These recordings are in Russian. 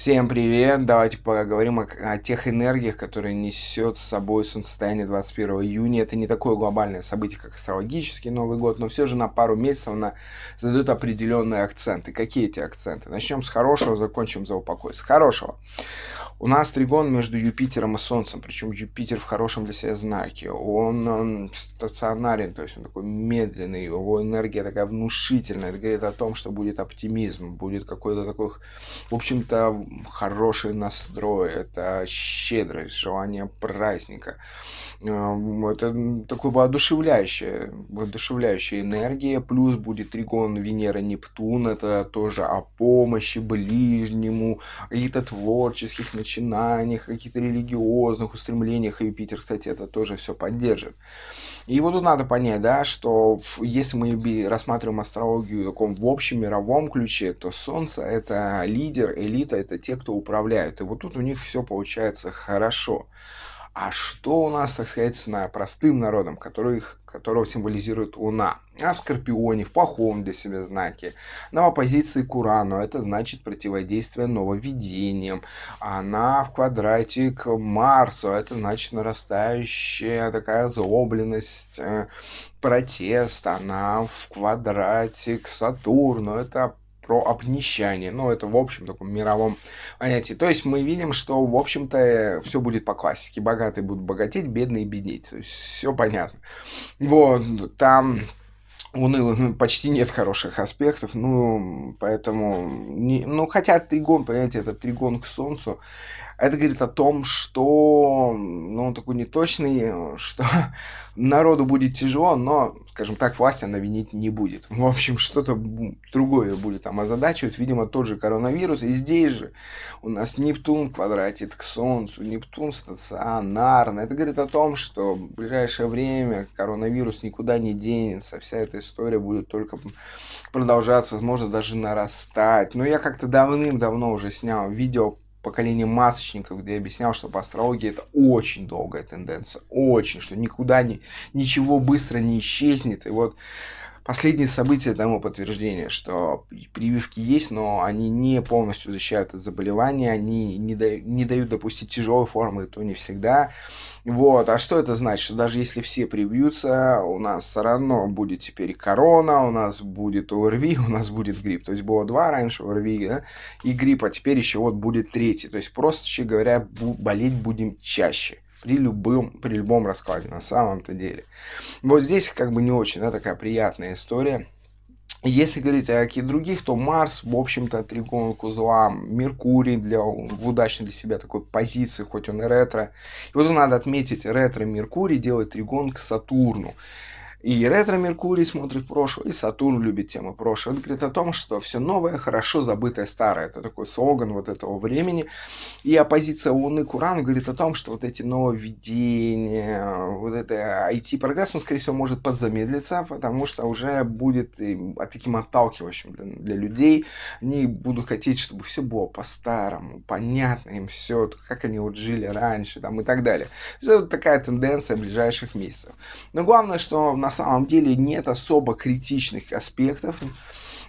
Всем привет! Давайте поговорим о, о тех энергиях, которые несет с собой солнцестояние 21 июня. Это не такое глобальное событие, как астрологический Новый год, но все же на пару месяцев она задает определенные акценты. Какие эти акценты? Начнем с хорошего, закончим за упокой. С хорошего. У нас тригон между Юпитером и Солнцем, причем Юпитер в хорошем для себя знаке. Он, он стационарен, то есть он такой медленный, его энергия такая внушительная. Это говорит о том, что будет оптимизм, будет какой-то такой, в общем-то, хороший настрой, это щедрость, желание праздника. Эм, это такой воодушевляющая, воодушевляющая энергия, плюс будет тригон Венера-Нептун, это тоже о помощи ближнему, каких-то творческих начинаниях начинаниях, каких-то религиозных устремлениях, и Юпитер, кстати, это тоже все поддержит. И вот тут надо понять, да, что если мы рассматриваем астрологию в таком в общем мировом ключе, то Солнце это лидер, элита, это те, кто управляют. И вот тут у них все получается хорошо. А что у нас, так сказать, с простым народом, который, которого символизирует Луна? А в Скорпионе, в плохом для себя знаке. На оппозиции к Урану, это значит противодействие нововведениям. Она в квадрате к Марсу, это значит нарастающая такая злобленность, э, протест. Она в квадрате к Сатурну, это про обнищание. Ну, это в общем таком мировом понятии. То есть мы видим, что, в общем-то, все будет по классике. Богатые будут богатеть, бедные беднеть. То есть все понятно. Вот, там у Луны почти нет хороших аспектов, ну, поэтому, не, ну, хотя тригон, понимаете, это тригон к Солнцу, это говорит о том, что, ну, он такой неточный, что народу будет тяжело, но, скажем так, власть она винить не будет. В общем, что-то другое будет там озадачивать, видимо, тот же коронавирус. И здесь же у нас Нептун квадратит к Солнцу, Нептун стационарно. Это говорит о том, что в ближайшее время коронавирус никуда не денется, вся эта история будет только продолжаться, возможно, даже нарастать. Но я как-то давным-давно уже снял видео поколение масочников, где я объяснял, что по астрологии это очень долгая тенденция, очень, что никуда не, ничего быстро не исчезнет. И вот Последние события тому подтверждение, что прививки есть, но они не полностью защищают от заболевания, они не, дают, не дают допустить тяжелой формы, то не всегда. Вот. А что это значит? Что даже если все привьются, у нас все равно будет теперь корона, у нас будет ОРВИ, у нас будет грипп. То есть было два раньше ОРВИ да? и грипп, а теперь еще вот будет третий. То есть просто, говоря, болеть будем чаще при любом, при любом раскладе на самом-то деле. Вот здесь как бы не очень, да, такая приятная история. Если говорить о каких других, то Марс, в общем-то, тригон к узлам, Меркурий для, в удачной для себя такой позиции, хоть он и ретро. И вот надо отметить, ретро Меркурий делает тригон к Сатурну. И ретро-Меркурий смотрит в прошлое, и Сатурн любит тему прошлого. Это говорит о том, что все новое, хорошо забытое старое. Это такой слоган вот этого времени. И оппозиция Луны к Урану говорит о том, что вот эти нововведения, вот это IT-прогресс, он, скорее всего, может подзамедлиться, потому что уже будет таким отталкивающим для, для людей. Они будут хотеть, чтобы все было по-старому, понятно им все, как они вот жили раньше там, и так далее. Это вот такая тенденция ближайших месяцев. Но главное, что на на самом деле нет особо критичных аспектов.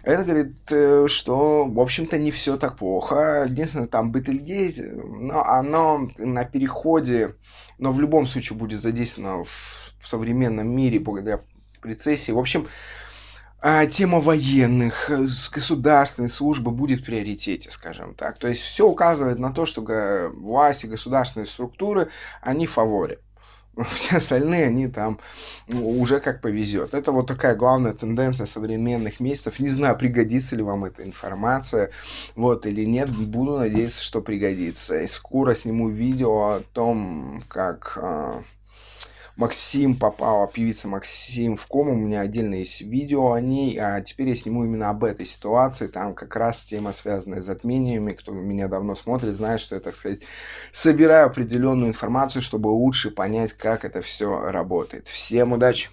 Это говорит, э, что, в общем-то, не все так плохо. Единственное, там Бетельгейз, но оно на переходе, но в любом случае будет задействовано в, в современном мире благодаря рецессии. В общем, а, тема военных, э, государственной службы будет в приоритете, скажем так. То есть все указывает на то, что власти, государственные структуры, они в фаворе. Все остальные, они там уже как повезет. Это вот такая главная тенденция современных месяцев. Не знаю, пригодится ли вам эта информация, вот, или нет. Буду надеяться, что пригодится. И скоро сниму видео о том, как а, Максим попала, певица Максим в кому. У меня отдельно есть видео о ней. А теперь я сниму именно об этой ситуации. Там как раз тема, связанная с затмениями. Кто меня давно смотрит, знает, что сказать, собираю определенную информацию, чтобы лучше понять, как это все работает. Всем удачи!